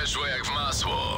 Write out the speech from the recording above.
weszło jak w masło.